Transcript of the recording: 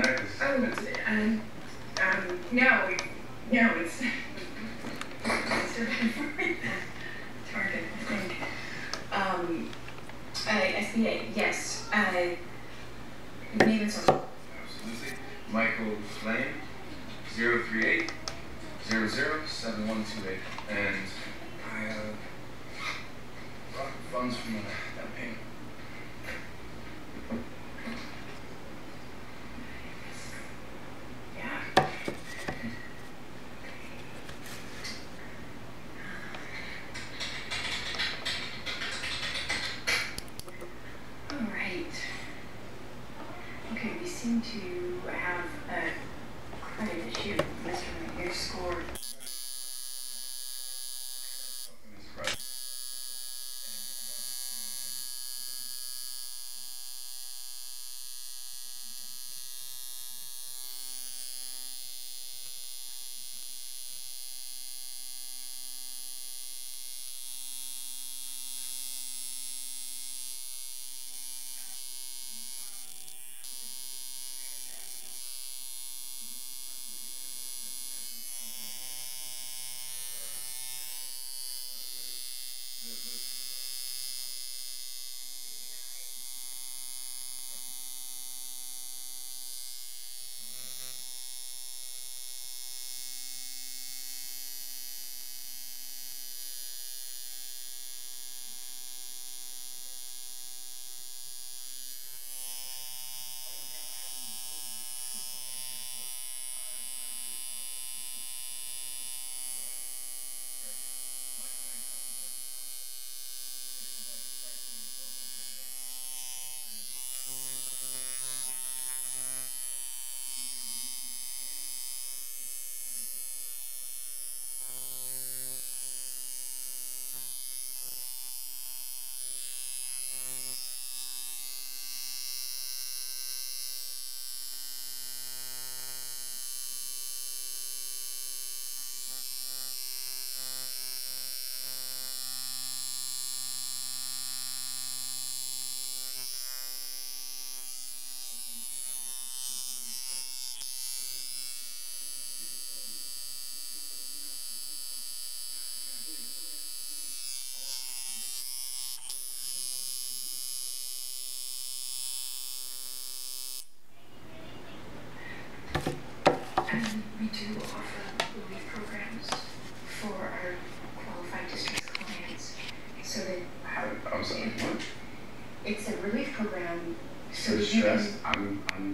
um, um, no, no, it's, it's Target, I think. Um, uh, SBA, yes, uh, name and social. Absolutely. Michael Flame, 038 007128. And I uh, to have I'm, I'm sorry. What? it's a relief program so you stress? I'm, I'm